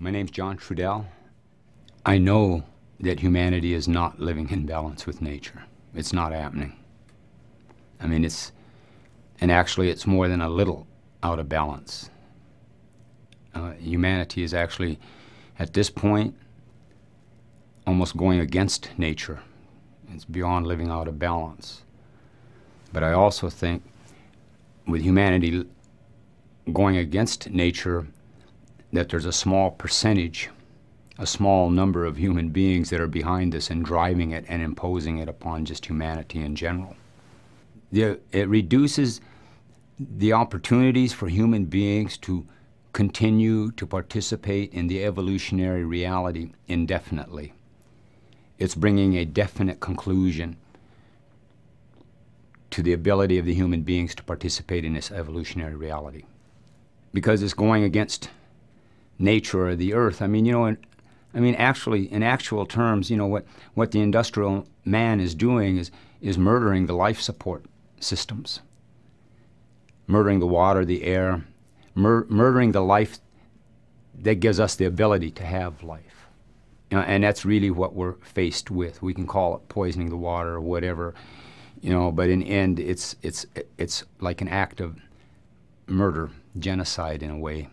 My name's John Trudell. I know that humanity is not living in balance with nature. It's not happening. I mean, it's, and actually, it's more than a little out of balance. Uh, humanity is actually, at this point, almost going against nature. It's beyond living out of balance. But I also think with humanity going against nature, that there's a small percentage, a small number of human beings that are behind this and driving it and imposing it upon just humanity in general. The, it reduces the opportunities for human beings to continue to participate in the evolutionary reality indefinitely. It's bringing a definite conclusion to the ability of the human beings to participate in this evolutionary reality. Because it's going against nature or the earth. I mean, you know, in, I mean, actually, in actual terms, you know, what, what the industrial man is doing is, is murdering the life support systems, murdering the water, the air, mur murdering the life that gives us the ability to have life. And that's really what we're faced with. We can call it poisoning the water or whatever you know, but in the end, it's, it's, it's like an act of murder, genocide in a way.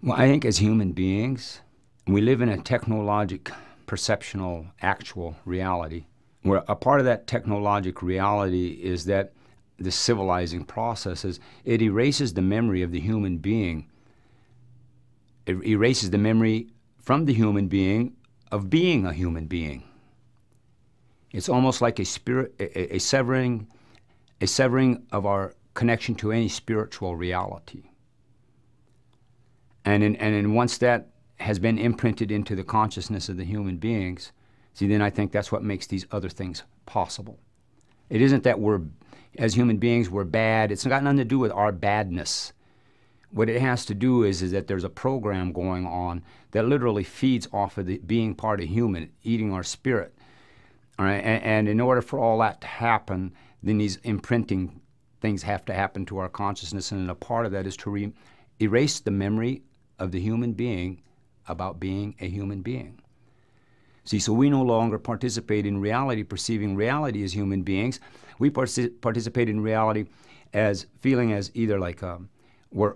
Well, I think as human beings, we live in a technologic, perceptional, actual reality, where a part of that technologic reality is that the civilizing processes, it erases the memory of the human being. It erases the memory from the human being of being a human being. It's almost like a spirit, a, a, severing, a severing of our connection to any spiritual reality. And in, and in once that has been imprinted into the consciousness of the human beings, see, then I think that's what makes these other things possible. It isn't that we're, as human beings, we're bad. It's got nothing to do with our badness. What it has to do is, is that there's a program going on that literally feeds off of the being part of human, eating our spirit. All right, and, and in order for all that to happen, then these imprinting things have to happen to our consciousness, and a part of that is to erase the memory of the human being about being a human being. See, so we no longer participate in reality, perceiving reality as human beings. We partic- participate in reality as feeling as either like um, we're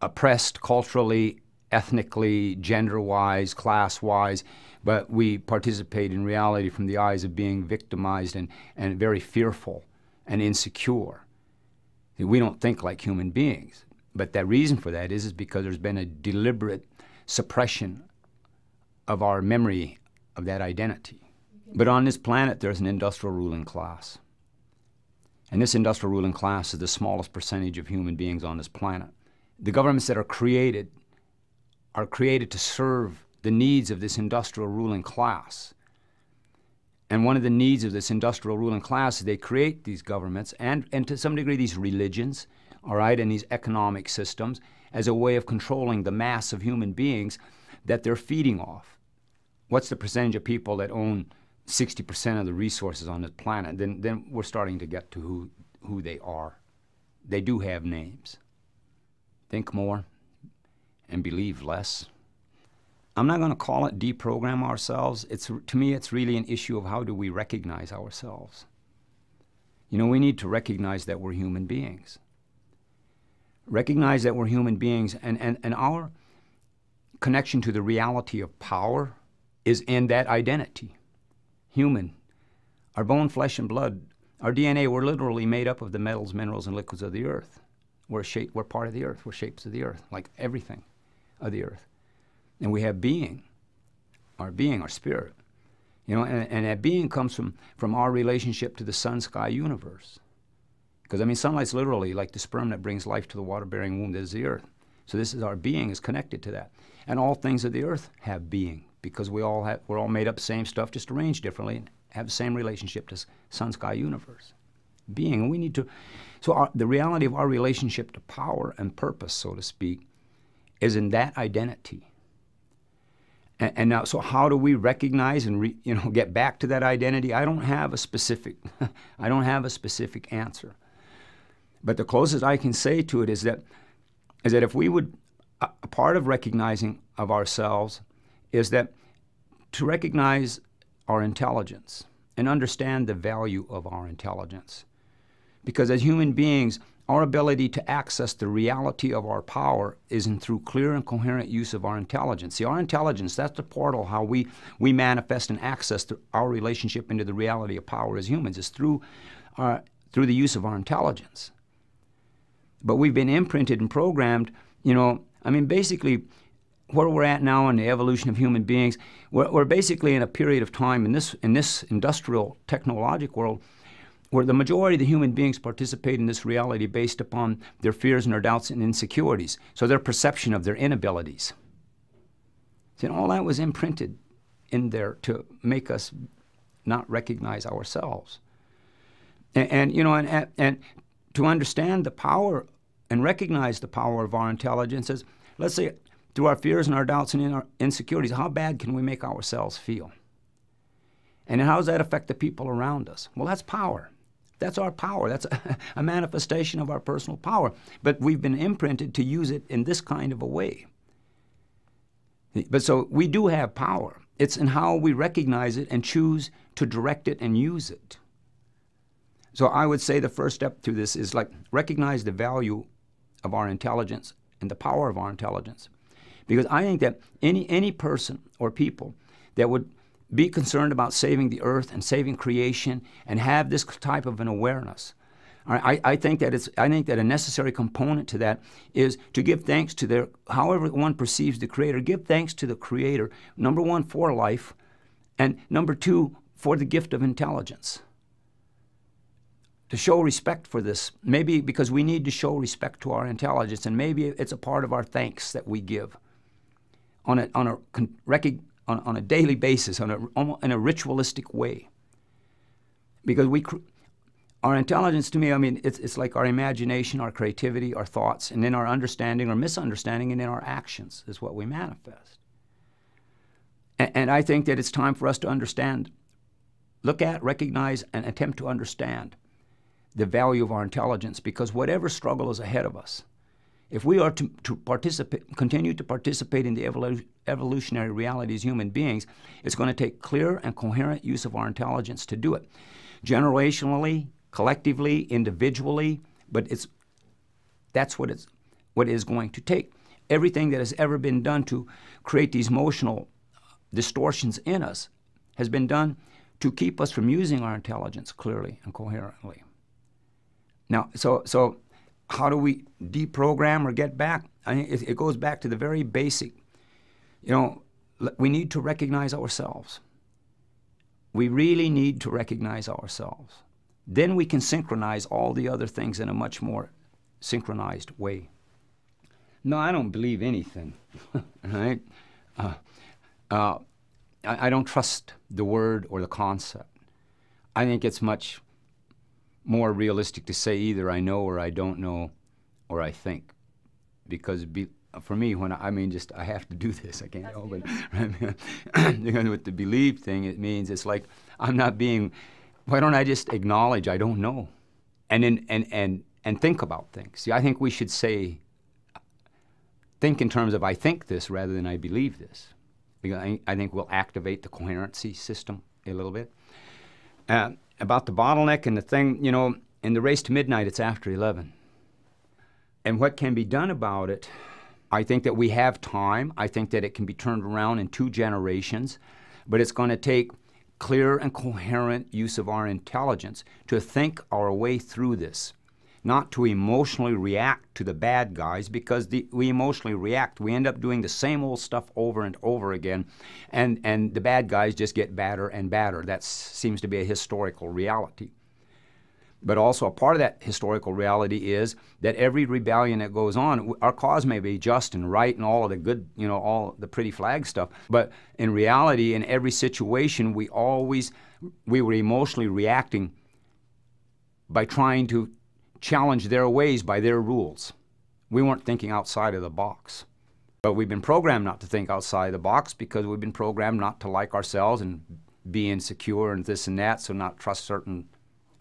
oppressed culturally, ethnically, gender wise, class wise, but we participate in reality from the eyes of being victimized and, and very fearful and insecure. We don't think like human beings. But the reason for that is, is because there's been a deliberate suppression of our memory of that identity. But on this planet, there's an industrial ruling class. And this industrial ruling class is the smallest percentage of human beings on this planet. The governments that are created are created to serve the needs of this industrial ruling class. And one of the needs of this industrial ruling class is they create these governments and, and to some degree these religions, all right, and these economic systems as a way of controlling the mass of human beings that they're feeding off. What's the percentage of people that own 60% of the resources on this planet? Then, then we're starting to get to who, who they are. They do have names. Think more and believe less. I'm not going to call it deprogram ourselves. It's, to me, it's really an issue of how do we recognize ourselves. You know, we need to recognize that we're human beings. Recognize that we're human beings, and, and, and our connection to the reality of power is in that identity. Human. Our bone, flesh, and blood, our DNA, we're literally made up of the metals, minerals, and liquids of the earth. We're, shape, we're part of the earth. We're shapes of the earth, like everything of the earth. And we have being, our being, our spirit. You know, and, and that being comes from, from our relationship to the sun, sky, universe. Because, I mean, sunlight's literally like the sperm that brings life to the water-bearing womb that is the earth. So this is our being is connected to that. And all things of the earth have being because we all have, we're all made up the same stuff, just arranged differently and have the same relationship to sun, sky, universe. Being, and we need to, so our, the reality of our relationship to power and purpose, so to speak, is in that identity. And, and, now, so how do we recognize and re, you know get back to that identity? I don't have a specific, I don't have a specific answer. But the closest I can say to it is that, is that if we would, a, a part of recognizing of ourselves is that to recognize our intelligence and understand the value of our intelligence. Because as human beings, our ability to access the reality of our power is in through clear and coherent use of our intelligence. See, our intelligence, that's the portal how we, we manifest and access our relationship into the reality of power as humans, is through, our, through the use of our intelligence. But we've been imprinted and programmed, you know, I mean, basically, where we're at now in the evolution of human beings, we're, we're basically in a period of time in this, in this industrial technologic world where the majority of the human beings participate in this reality based upon their fears and their doubts and insecurities, so their perception of their inabilities. And all that was imprinted in there to make us not recognize ourselves. And, and you know, and, and to understand the power and recognize the power of our intelligence is, let's say, through our fears and our doubts and our insecurities, how bad can we make ourselves feel? And how does that affect the people around us? Well, that's power. That's our power. That's a, a, manifestation of our personal power. But we've been imprinted to use it in this kind of a way. But so we do have power. It's in how we recognize it and choose to direct it and use it. So I would say the first step to this is like recognize the value of our intelligence and the power of our intelligence. Because I think that any, any person or people that would be concerned about saving the earth and saving creation and have this type of an awareness. I, I think that it's I think that a necessary component to that is to give thanks to their however one perceives the creator, give thanks to the creator, number one for life, and number two for the gift of intelligence. To show respect for this, maybe because we need to show respect to our intelligence, and maybe it's a part of our thanks that we give on a, on a on, on a daily basis, on a, in a ritualistic way. Because we, our intelligence to me, I mean, it's, it's like our imagination, our creativity, our thoughts, and then our understanding or misunderstanding, and then our actions is what we manifest. And, and I think that it's time for us to understand, look at, recognize, and attempt to understand the value of our intelligence because whatever struggle is ahead of us, if we are to, to participate, continue to participate in the evolu evolutionary reality as human beings, it's going to take clear and coherent use of our intelligence to do it. Generationally, collectively, individually, but it's that's what it's what it is going to take. Everything that has ever been done to create these emotional uh, distortions in us has been done to keep us from using our intelligence clearly and coherently. Now, so so how do we deprogram or get back? I mean, it, it goes back to the very basic. You know, we need to recognize ourselves. We really need to recognize ourselves. Then we can synchronize all the other things in a much more synchronized way. No, I don't believe anything, right? Uh, uh, I, I don't trust the word or the concept. I think it's much more realistic to say either I know or I don't know or I think. Because be, for me, when I, I, mean, just I have to do this. I can't help it. Right? with the believe thing, it means it's like I'm not being. Why don't I just acknowledge I don't know, and in, and and and think about things? See, I think we should say. Think in terms of I think this rather than I believe this, because I, I think we'll activate the coherency system a little bit. Uh, about the bottleneck and the thing, you know, in the race to midnight, it's after 11. And what can be done about it, I think that we have time. I think that it can be turned around in two generations, but it's going to take clear and coherent use of our intelligence to think our way through this not to emotionally react to the bad guys because the, we emotionally react. We end up doing the same old stuff over and over again, and, and the bad guys just get badder and badder. That seems to be a historical reality. But also, a part of that historical reality is that every rebellion that goes on, our cause may be just and right and all of the good, you know, all the pretty flag stuff. But in reality, in every situation, we always, we were emotionally reacting by trying to challenge their ways by their rules. We weren't thinking outside of the box. But we've been programmed not to think outside the box because we've been programmed not to like ourselves and be insecure and this and that, so not trust certain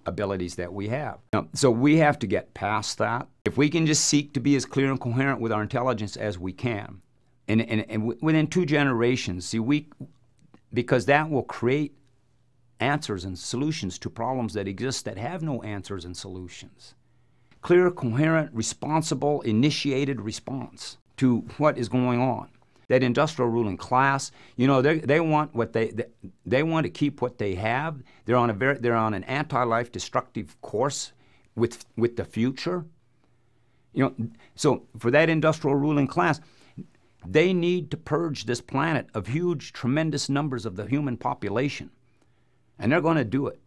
abilities that we have. So we have to get past that. If we can just seek to be as clear and coherent with our intelligence as we can, and, and, and within two generations, see, we, because that will create answers and solutions to problems that exist that have no answers and solutions. Clear, coherent, responsible, initiated response to what is going on. That industrial ruling class, you know, they, they want what they, they, they want to keep what they have. They're on a very they're on an anti-life destructive course with with the future. You know, so for that industrial ruling class, they need to purge this planet of huge, tremendous numbers of the human population. And they're going to do it.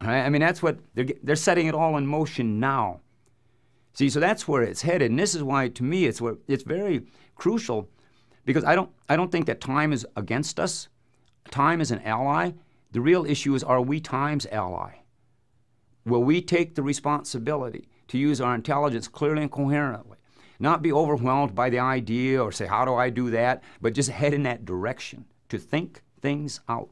I mean, that's what they're, they're setting it all in motion now. See, so that's where it's headed. And this is why, to me, it's, where, it's very crucial because I don't, I don't think that time is against us. Time is an ally. The real issue is are we time's ally? Will we take the responsibility to use our intelligence clearly and coherently? Not be overwhelmed by the idea or say, how do I do that? But just head in that direction to think things out.